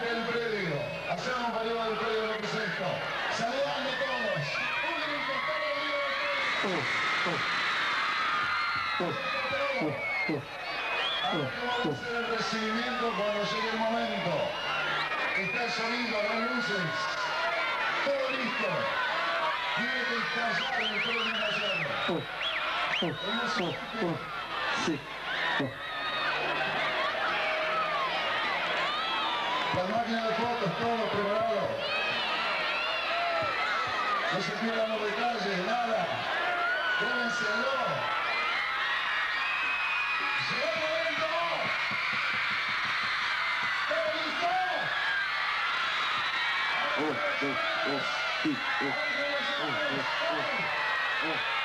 del predio. Hacemos arriba del predio lo que es esto. Saludando a todos. Ahora vamos a hacer el recibimiento cuando llegue el momento. Está el sonido, las luces. Todo listo. Tiene que estallar el premio mayor. Sí. Las máquinas de fotos, todo preparado. No se pierdan los detalles, nada. Déjenselo. Llegó momento. ¿Todo listo? Un, dos, tres, sí, un, un, dos, tres, un.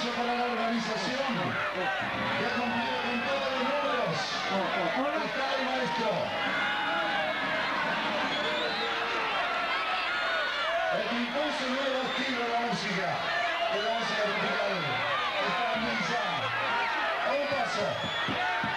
Aplauso para la organización, que ha cumplido con todos los números. Está el maestro. El que nuevo estilo de la música, de la música tropical. Está misa. A un paso.